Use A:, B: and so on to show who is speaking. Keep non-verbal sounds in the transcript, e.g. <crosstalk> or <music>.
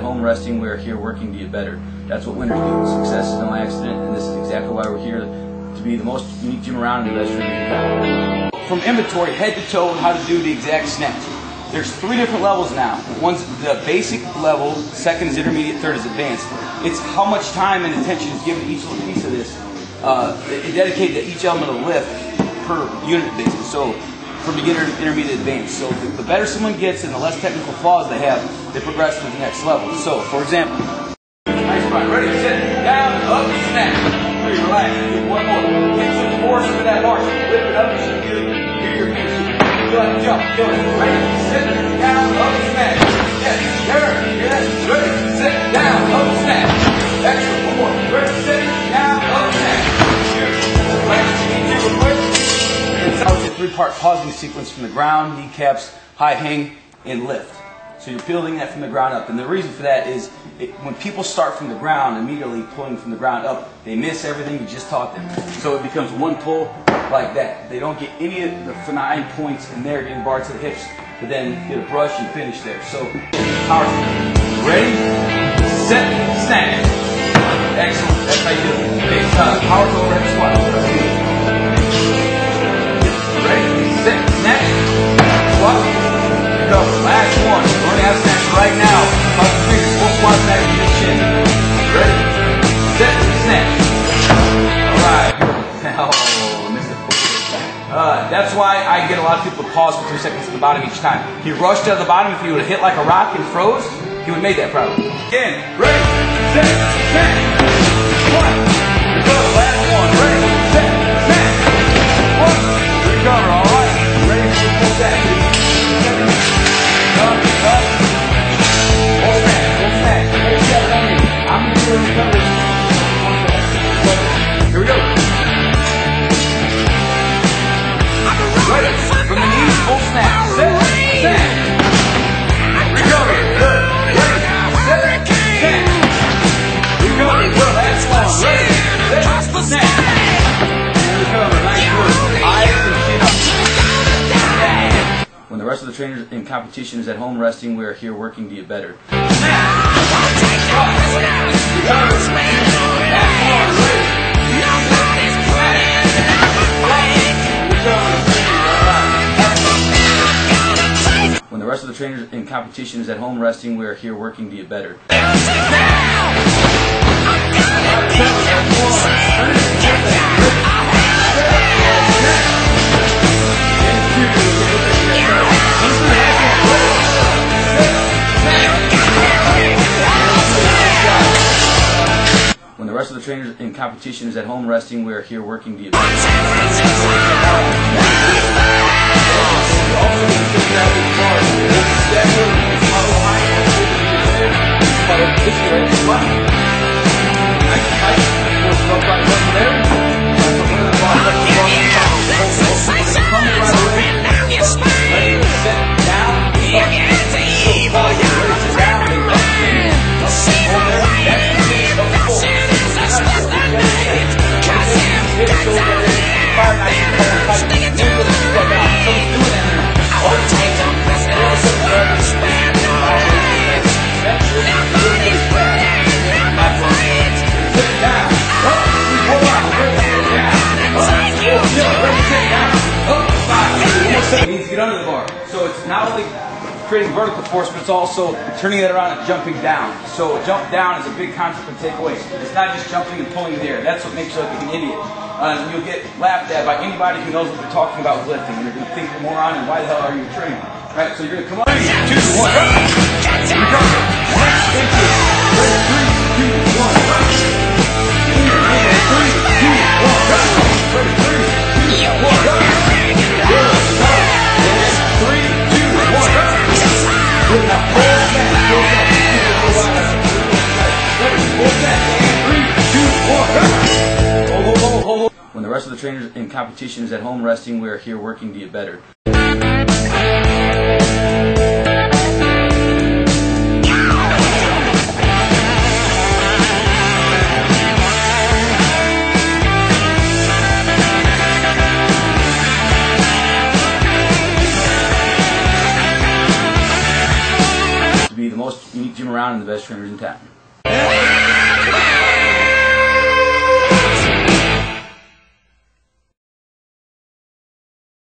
A: home resting, we are here working to get better. That's what winners do. Success is no accident, and this is exactly why we're here to be the most unique gym around and the gym From inventory, head to toe, how to do the exact snatch. There's three different levels now. One's the basic level, second is intermediate, third is advanced. It's how much time and attention is given to each little piece of this, uh, dedicated to each element of lift per unit basis. So from beginner, to intermediate, advanced. So the, the better someone gets and the less technical flaws they have, they progress to the next level. So, for example, nice run, ready, sit, down, up, snap. Three, relax, do one more. Get some force into that bar. Lift it up, you should feel, your feet. Feel like jump, it. Ready, sit, three-part pausing sequence from the ground, kneecaps, high hang, and lift. So you're building that from the ground up. And the reason for that is it, when people start from the ground, immediately pulling from the ground up, they miss everything you just taught them. So it becomes one pull like that. They don't get any of the nine points in there getting barred to the hips, but then get a brush and finish there. So power. Ready, set, snap. Excellent. That's how you do it. Okay, uh, power to overhead squat. Recover. Last one. How to snatch right now. The fingers, full squat back to the chin. Ready, set, snatch. Alright. <laughs> Oh, it. Uh, that's why I get a lot of people to pause for two seconds at the bottom each time. He rushed out of the bottom. If he would have hit like a rock and froze, he would have made that problem. Again, ready, set, snatch. Of the trainers in competition is at home resting, we are here working to get better. When the rest of the trainers in competition is at home resting, we are here working to get better. Trainers in competition is at home resting, we are here working to not only creating vertical force, but it's also turning it around and jumping down. So jump down is a big concept to take away. It's not just jumping and pulling in the air. That's what makes you look like an idiot. Uh, and you'll get laughed at by anybody who knows what they're talking about with lifting. And they're going to think you're a moron and why the hell are you training? Right, so you're going to come up, three, two, one. Recover. Next, into it. Three, When the rest of the trainers in competition is at home resting, we are here working to get better. To be the most unique gym around and the best trainers in town.